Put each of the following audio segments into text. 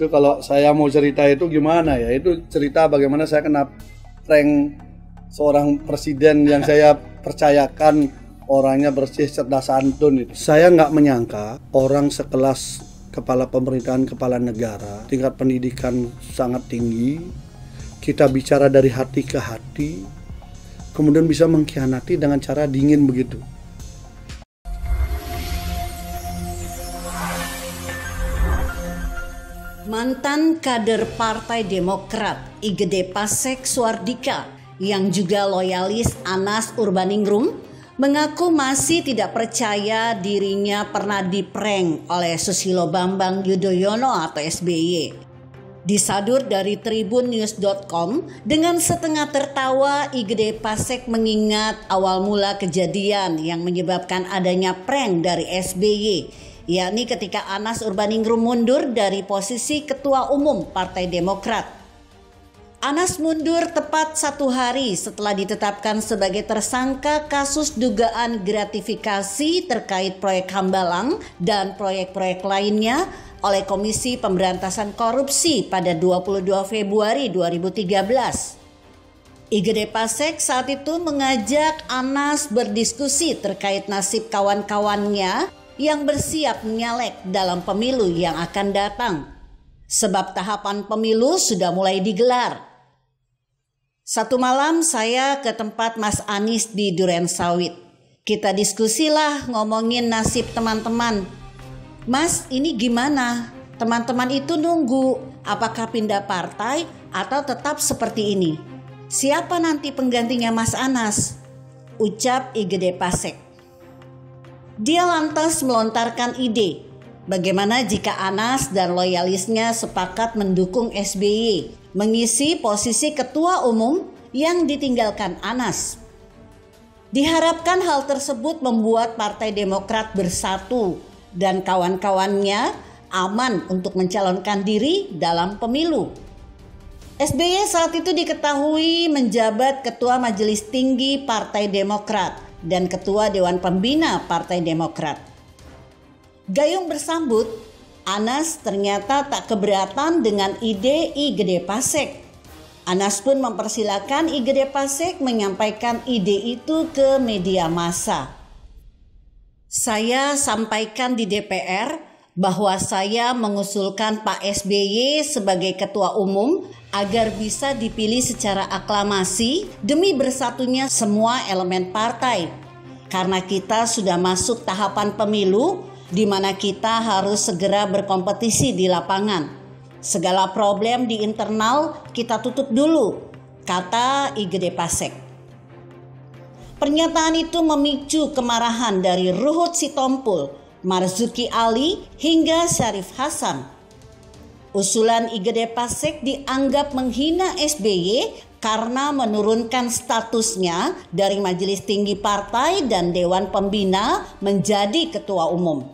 Itu kalau saya mau cerita itu gimana ya? Itu cerita bagaimana saya kena prank seorang presiden yang saya percayakan orangnya bersih cerdas santun itu. Saya nggak menyangka orang sekelas kepala pemerintahan kepala negara tingkat pendidikan sangat tinggi kita bicara dari hati ke hati kemudian bisa mengkhianati dengan cara dingin begitu Mantan kader Partai Demokrat Igede Pasek Suardika yang juga loyalis Anas Urbaningrum mengaku masih tidak percaya dirinya pernah diprank oleh Susilo Bambang Yudhoyono atau SBY. Disadur dari tribunnews.com dengan setengah tertawa Igede Pasek mengingat awal mula kejadian yang menyebabkan adanya prank dari SBY yakni ketika Anas Urbaningrum mundur dari posisi Ketua Umum Partai Demokrat. Anas mundur tepat satu hari setelah ditetapkan sebagai tersangka kasus dugaan gratifikasi terkait proyek Hambalang dan proyek-proyek lainnya oleh Komisi Pemberantasan Korupsi pada 22 Februari 2013. IGD Pasek saat itu mengajak Anas berdiskusi terkait nasib kawan-kawannya yang bersiap nyalek dalam pemilu yang akan datang. Sebab tahapan pemilu sudah mulai digelar. Satu malam saya ke tempat Mas Anis di Duren Sawit. Kita diskusilah ngomongin nasib teman-teman. Mas ini gimana? Teman-teman itu nunggu apakah pindah partai atau tetap seperti ini. Siapa nanti penggantinya Mas Anas? Ucap Igede Pasek. Dia lantas melontarkan ide, bagaimana jika Anas dan loyalisnya sepakat mendukung SBY mengisi posisi ketua umum yang ditinggalkan Anas. Diharapkan hal tersebut membuat Partai Demokrat bersatu dan kawan-kawannya aman untuk mencalonkan diri dalam pemilu. SBY saat itu diketahui menjabat Ketua Majelis Tinggi Partai Demokrat dan Ketua Dewan Pembina Partai Demokrat. Gayung bersambut, Anas ternyata tak keberatan dengan ide I Gede Pasek. Anas pun mempersilahkan I Gede Pasek menyampaikan ide itu ke media massa. Saya sampaikan di DPR bahwa saya mengusulkan Pak SBY sebagai ketua umum agar bisa dipilih secara aklamasi demi bersatunya semua elemen partai. Karena kita sudah masuk tahapan pemilu di mana kita harus segera berkompetisi di lapangan. Segala problem di internal kita tutup dulu, kata Igede Pasek. Pernyataan itu memicu kemarahan dari Ruhut Sitompul Marzuki Ali hingga Syarif Hasan. Usulan Igede Pasek dianggap menghina SBY karena menurunkan statusnya dari Majelis Tinggi Partai dan Dewan Pembina menjadi Ketua Umum.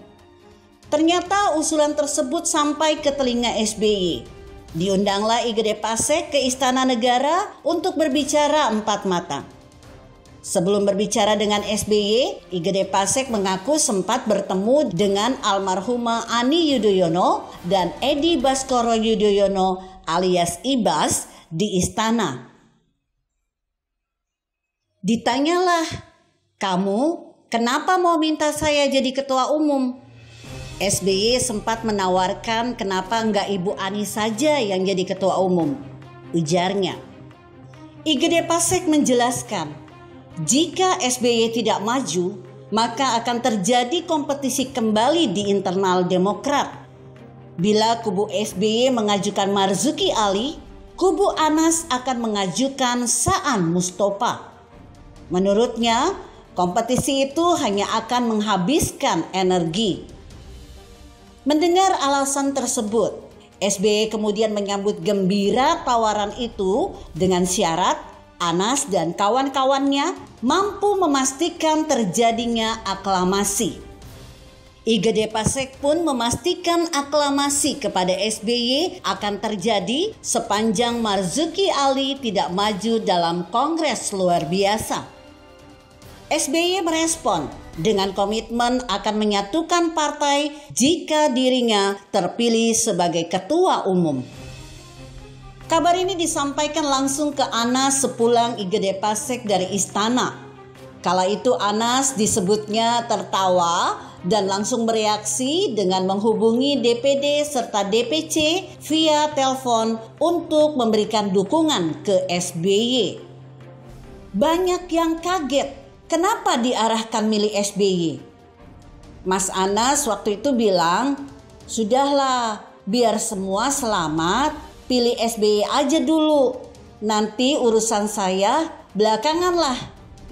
Ternyata usulan tersebut sampai ke telinga SBY. Diundanglah Igede Pasek ke Istana Negara untuk berbicara empat mata. Sebelum berbicara dengan SBY, Igede Pasek mengaku sempat bertemu dengan almarhumah Ani Yudhoyono dan Edi Baskoro Yudhoyono alias Ibas di istana. Ditanyalah, kamu kenapa mau minta saya jadi ketua umum? SBY sempat menawarkan kenapa enggak Ibu Ani saja yang jadi ketua umum. Ujarnya. Igede Pasek menjelaskan, jika SBY tidak maju, maka akan terjadi kompetisi kembali di internal Demokrat. Bila kubu SBY mengajukan Marzuki Ali, kubu Anas akan mengajukan Saan Mustafa. Menurutnya, kompetisi itu hanya akan menghabiskan energi. Mendengar alasan tersebut, SBY kemudian menyambut gembira tawaran itu dengan syarat Anas dan kawan-kawannya mampu memastikan terjadinya aklamasi. Igede Pasek pun memastikan aklamasi kepada SBY akan terjadi sepanjang Marzuki Ali tidak maju dalam kongres luar biasa. SBY merespon, dengan komitmen akan menyatukan partai jika dirinya terpilih sebagai ketua umum. Kabar ini disampaikan langsung ke Anas sepulang IGD Pasek dari istana. Kala itu Anas disebutnya tertawa dan langsung bereaksi dengan menghubungi DPD serta DPC via telepon untuk memberikan dukungan ke SBY. Banyak yang kaget kenapa diarahkan milih SBY. Mas Anas waktu itu bilang, sudahlah biar semua selamat, pilih SBY aja dulu. Nanti urusan saya belakangan lah.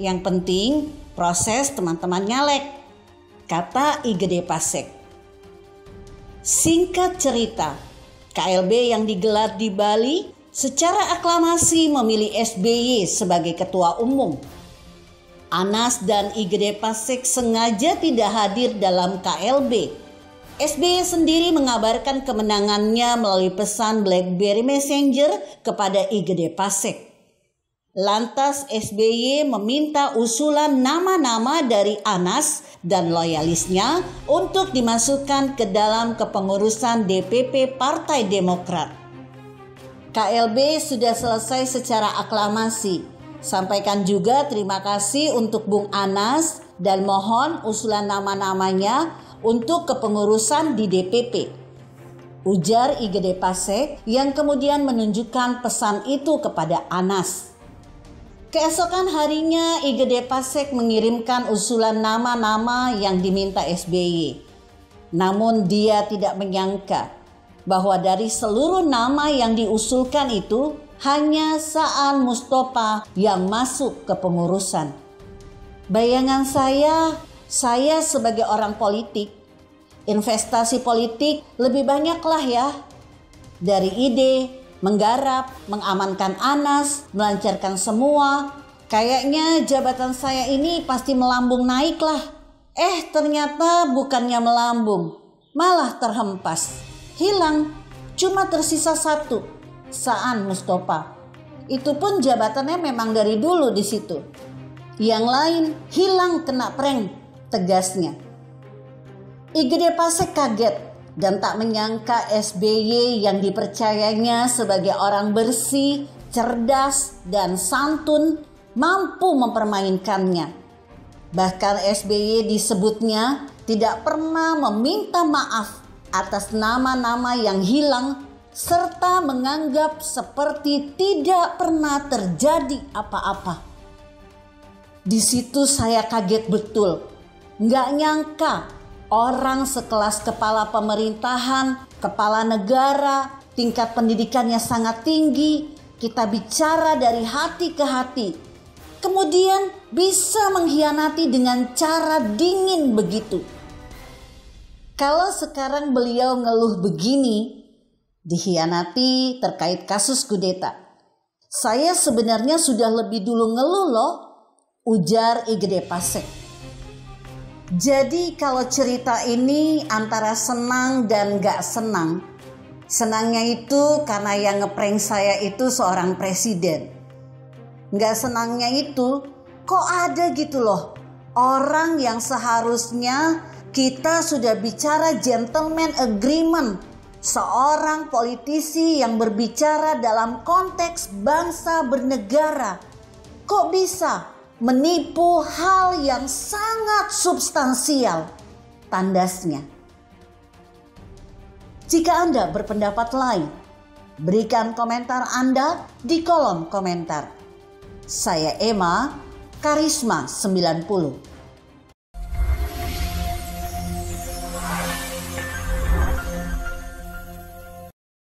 Yang penting proses teman-teman nyalek kata IGD Pasek. Singkat cerita, KLB yang digelar di Bali secara aklamasi memilih SBY sebagai ketua umum. Anas dan IGD Pasek sengaja tidak hadir dalam KLB. SBY sendiri mengabarkan kemenangannya melalui pesan BlackBerry Messenger kepada IGD Pasek. Lantas SBY meminta usulan nama-nama dari Anas dan loyalisnya untuk dimasukkan ke dalam kepengurusan DPP Partai Demokrat. KLB sudah selesai secara aklamasi. Sampaikan juga terima kasih untuk Bung Anas dan mohon usulan nama-namanya untuk kepengurusan di DPP. Ujar IGD Pasek yang kemudian menunjukkan pesan itu kepada Anas. Keesokan harinya IGD Pasek mengirimkan usulan nama-nama yang diminta SBY. Namun dia tidak menyangka bahwa dari seluruh nama yang diusulkan itu hanya Saan Mustafa yang masuk ke pengurusan. Bayangan saya, saya sebagai orang politik, investasi politik lebih banyaklah ya. Dari ide, menggarap, mengamankan Anas, melancarkan semua. Kayaknya jabatan saya ini pasti melambung naik lah. Eh ternyata bukannya melambung, malah terhempas. Hilang, cuma tersisa satu, Saan Mustafa. Itu pun jabatannya memang dari dulu di situ. Yang lain hilang kena prank, tegasnya. IGD Pasek kaget dan tak menyangka SBY yang dipercayanya sebagai orang bersih, cerdas, dan santun mampu mempermainkannya. Bahkan SBY disebutnya tidak pernah meminta maaf atas nama-nama yang hilang serta menganggap seperti tidak pernah terjadi apa-apa. Di situ saya kaget betul, nggak nyangka orang sekelas kepala pemerintahan, kepala negara, tingkat pendidikannya sangat tinggi, kita bicara dari hati ke hati. Kemudian bisa mengkhianati dengan cara dingin begitu. Kalau sekarang beliau ngeluh begini, dikhianati terkait kasus kudeta. Saya sebenarnya sudah lebih dulu ngeluh loh, ujar Igede Pasek. Jadi kalau cerita ini antara senang dan gak senang. Senangnya itu karena yang ngeprank saya itu seorang presiden. Gak senangnya itu kok ada gitu loh. Orang yang seharusnya kita sudah bicara gentleman agreement. Seorang politisi yang berbicara dalam konteks bangsa bernegara. Kok bisa menipu hal yang sangat substansial tandasnya. Jika Anda berpendapat lain, berikan komentar Anda di kolom komentar. Saya Emma, Karisma 90.